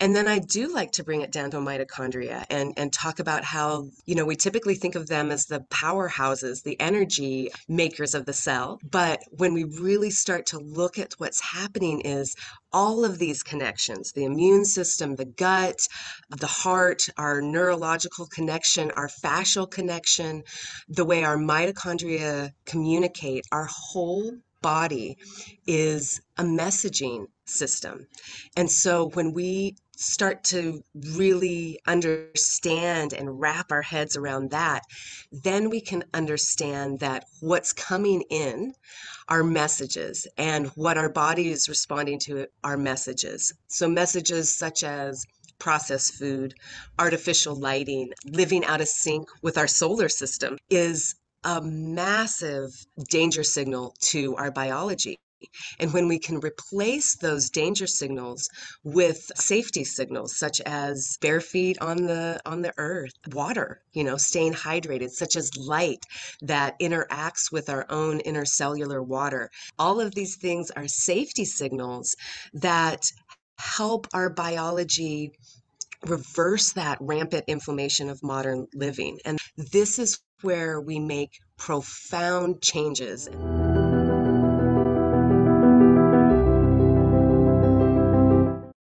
And then I do like to bring it down to mitochondria and, and talk about how, mm. you know, we typically think of them as the powerhouses, the energy makers of the cell. But when we really start to look at what's happening is all of these connections the immune system, the gut, the heart, our neurological connection, our fascial connection, the way our mitochondria communicate, our whole body is a messaging system. And so when we start to really understand and wrap our heads around that, then we can understand that what's coming in are messages and what our body is responding to are messages. So, messages such as processed food, artificial lighting, living out of sync with our solar system is a massive danger signal to our biology. And when we can replace those danger signals with safety signals, such as bare feet on the on the earth, water, you know, staying hydrated, such as light that interacts with our own intercellular water, all of these things are safety signals that help our biology reverse that rampant inflammation of modern living. And this is where we make profound changes.